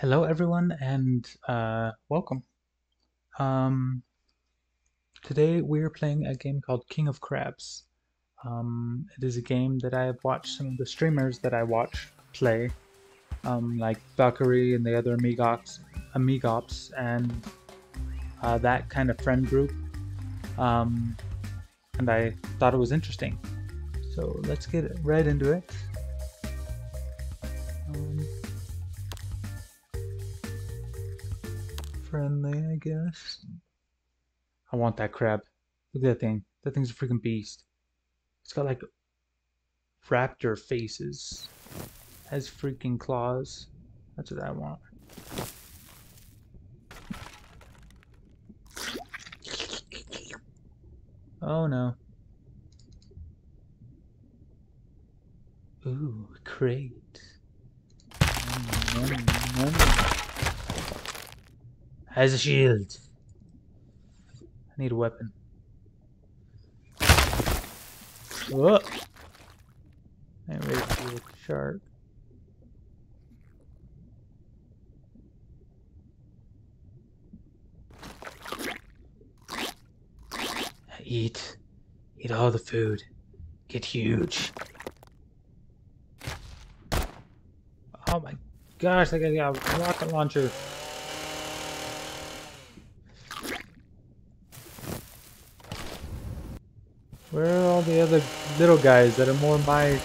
Hello, everyone, and uh, welcome. Um, today we're playing a game called King of Crabs. Um, it is a game that I have watched some of the streamers that I watch play, um, like Valkyrae and the other Amigops, Amigops and uh, that kind of friend group. Um, and I thought it was interesting. So let's get right into it. Friendly, I guess. I want that crab. Look at that thing. That thing's a freaking beast. It's got like raptor faces. Has freaking claws. That's what I want. Oh no. Ooh, crate. Money, money. Has a shield. I need a weapon. Whoa! I'm ready to deal with the shark. Eat. Eat all the food. Get huge. Oh my gosh, I got a rocket launcher. Where are all the other little guys that are more my...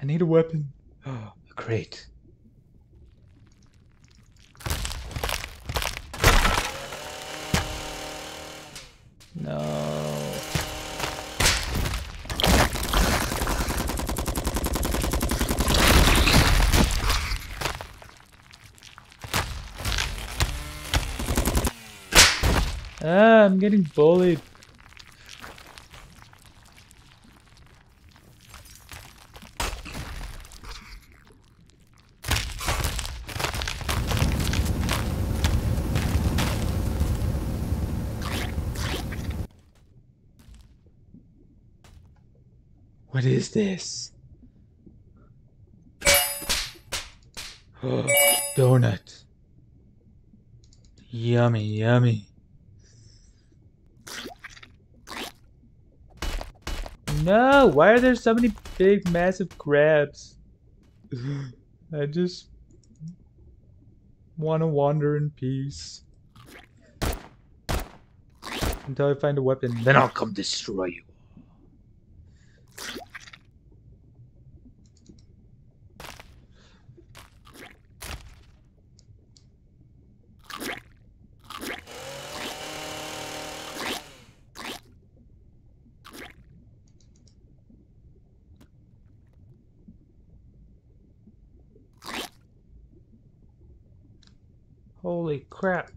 I need a weapon. Oh, great. No. Ah, I'm getting bullied. What is this? Oh, donut. Yummy, yummy. No, why are there so many big, massive crabs? I just want to wander in peace. Until I find a weapon, then I'll come destroy you. Holy crap.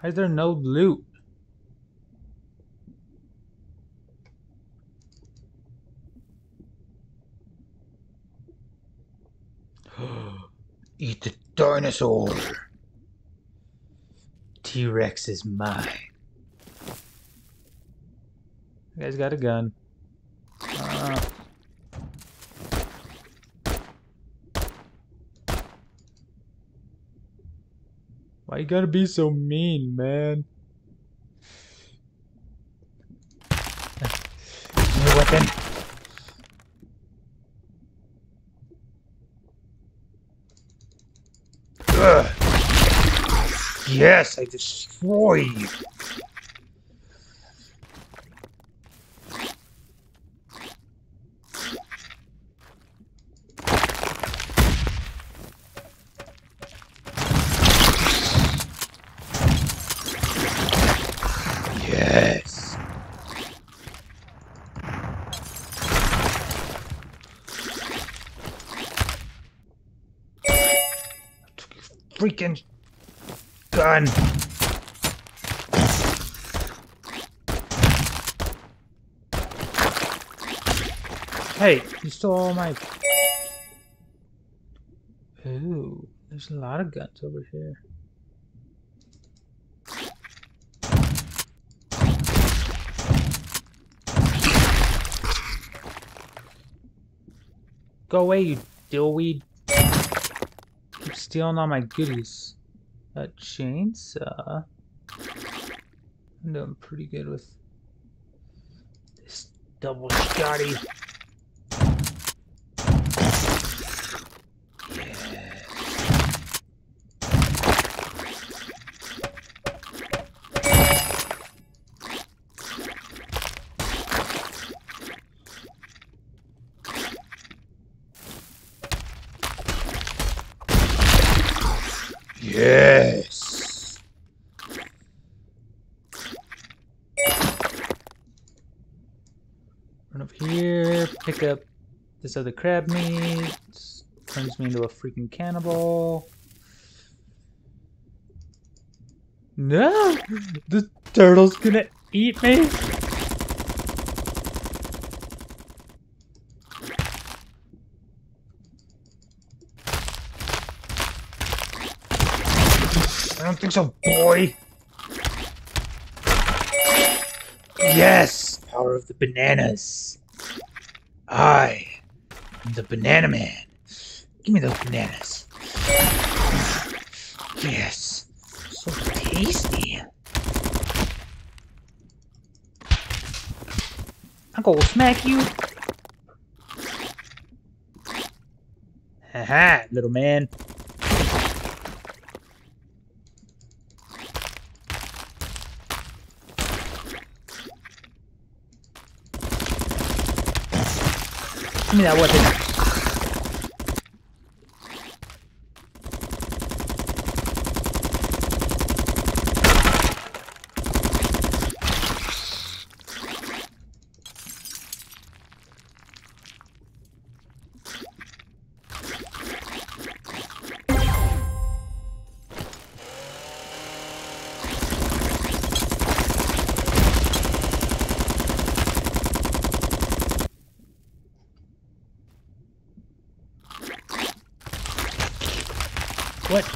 Why is there no loot? Eat the dinosaur. T-Rex is mine. You guys got a gun. Uh, why you gotta be so mean, man? New weapon. Ugh. Yes, I destroy you. freaking gun. Hey, you stole all my... Ooh, there's a lot of guns over here. Go away, you dillweed. Stealing all my goodies. A chainsaw. I'm doing pretty good with this double shotty. This other crab meat. Turns me into a freaking cannibal. No! The turtle's gonna eat me! I don't think so, boy! Yes! Power of the bananas! I the banana man. Give me those bananas. Yes. So tasty. I'm gonna smack you. Haha, little man. Give me that weapon. What?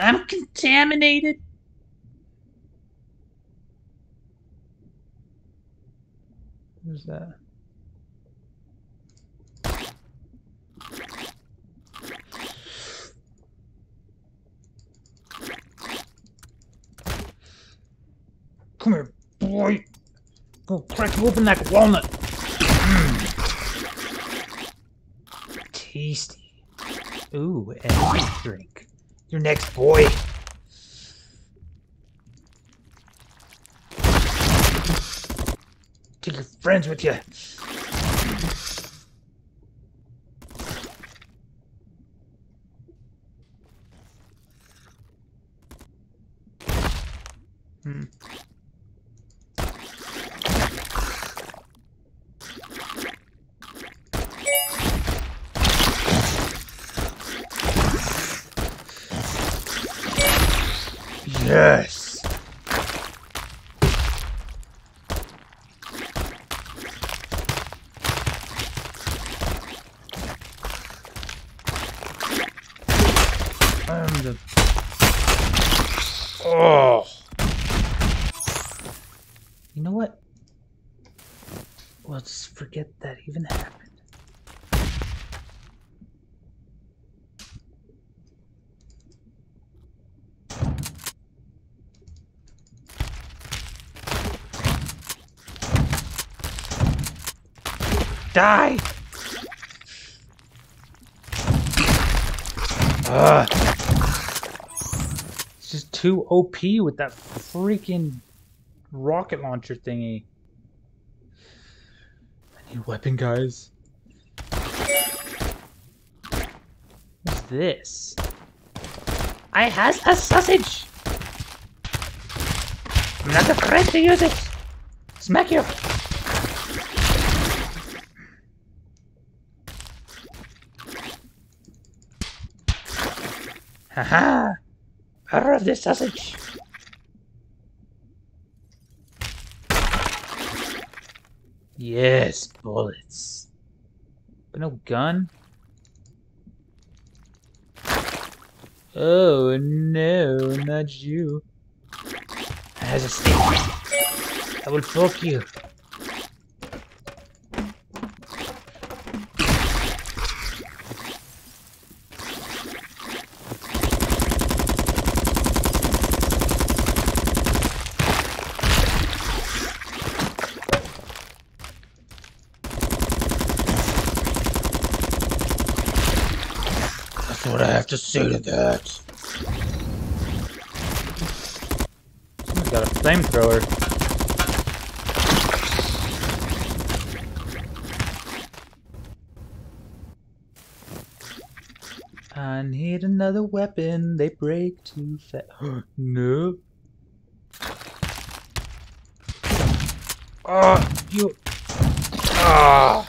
I'm contaminated. Who's that? Come here, boy. Go crack open a walnut. Mm. Tasty. Ooh, energy drink. Your next boy. Take your friends with you. Hmm. Yes. I'm the. Oh. You know what? Let's forget that even happened. Die! Ugh. It's just too OP with that freaking rocket launcher thingy. I need weapon, guys. What's this? I has a sausage! I'm not afraid to use it! Smack you! Haha! Power of the sausage! Yes, bullets. But no gun? Oh no, not you. Has a stick. I will poke you. To that? Got a flamethrower. I need another weapon. They break too fast. no. Oh, you. Ah.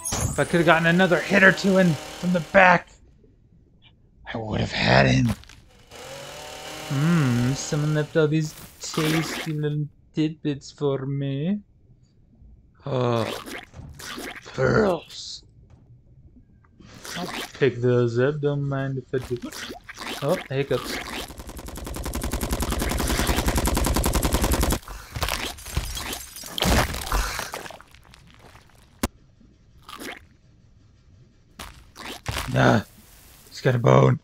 If I could have gotten another hit or two in from the back, I would have had him. Mmm, someone left all these tasty little tidbits for me. Oh, pearls. I'll pick those up, don't mind if I do. Oh, hiccups. Nah, he's got a bone.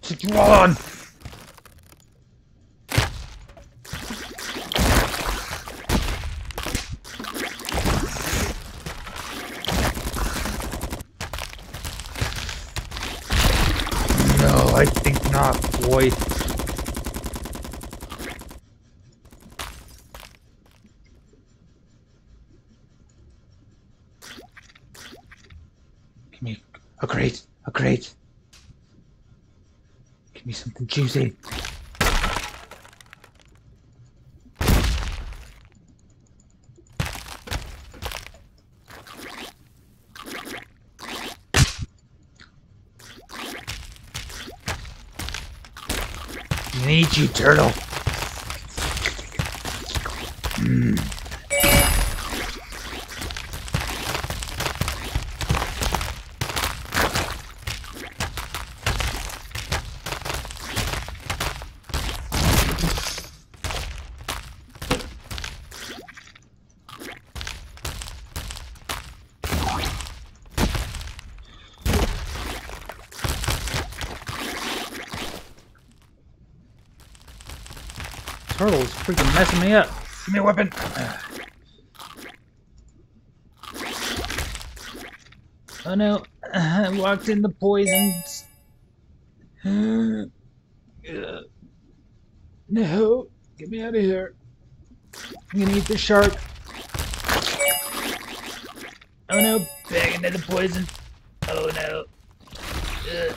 Take you all on! No, I think not, boy. Give me a crate, a crate. Give me something juicy. Need you, turtle. Mm. Turtle is freaking messing me up. Give me a weapon. Oh no, I walked in the poisons. No, get me out of here. I'm gonna eat the shark. Oh no, back into the poison. Oh no. Ugh.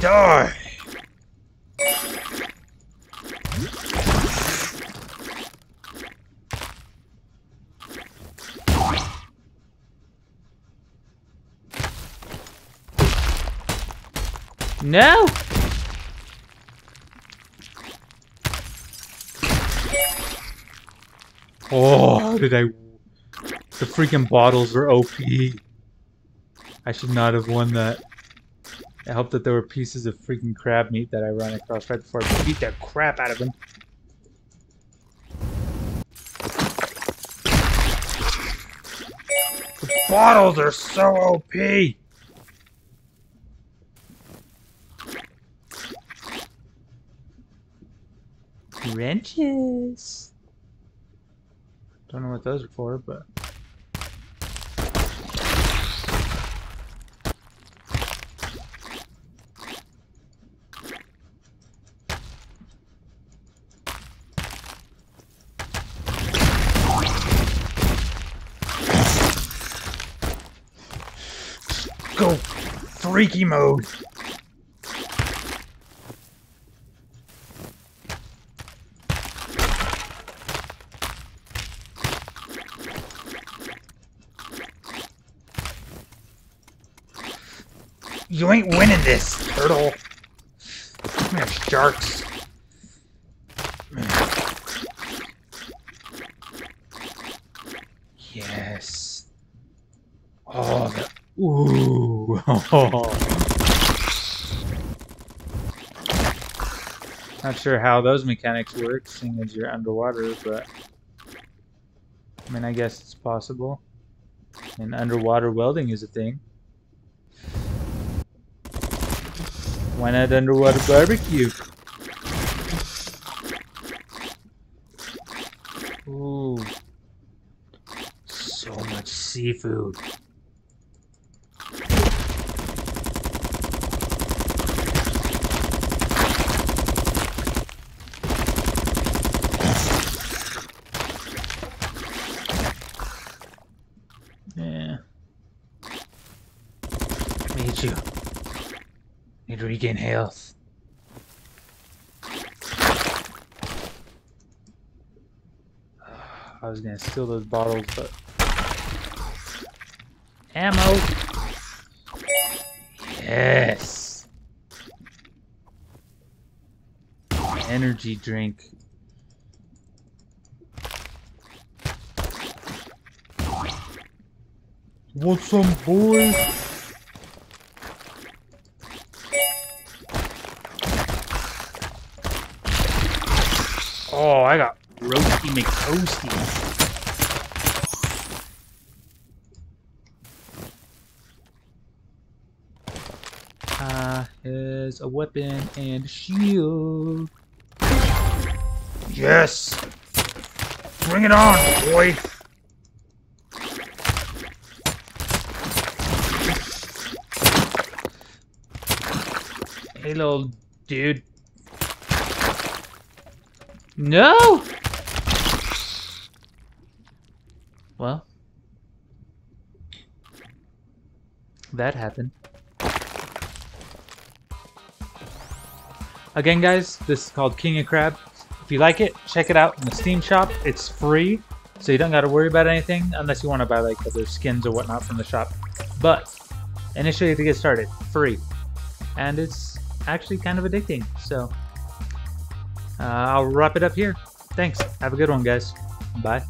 Die! No! Oh, did I... The freaking bottles were OP. I should not have won that. I hope that there were pieces of freaking crab meat that I ran across right before I beat the crap out of him. The bottles are so OP! Wrenches! Don't know what those are for, but... Go freaky mode. You ain't winning this, turtle. Come here, sharks. Yes. Oh, the Ooh. Not sure how those mechanics work, seeing as you're underwater, but I mean, I guess it's possible. And underwater welding is a thing. Why not underwater barbecue? Ooh. So much seafood. Regain health. I was gonna steal those bottles, but ammo. Yes. Energy drink. Want some, boy? Got roasty McToasty. Uh, is a weapon and shield. Yes! Bring it on, boy! Hey, little dude. No! Well, that happened. Again, guys, this is called King of Crab. If you like it, check it out in the Steam shop. It's free, so you don't got to worry about anything unless you want to buy like other skins or whatnot from the shop. But initially, to get started, free, and it's actually kind of addicting. So Uh, I'll wrap it up here. Thanks. Have a good one, guys. Bye.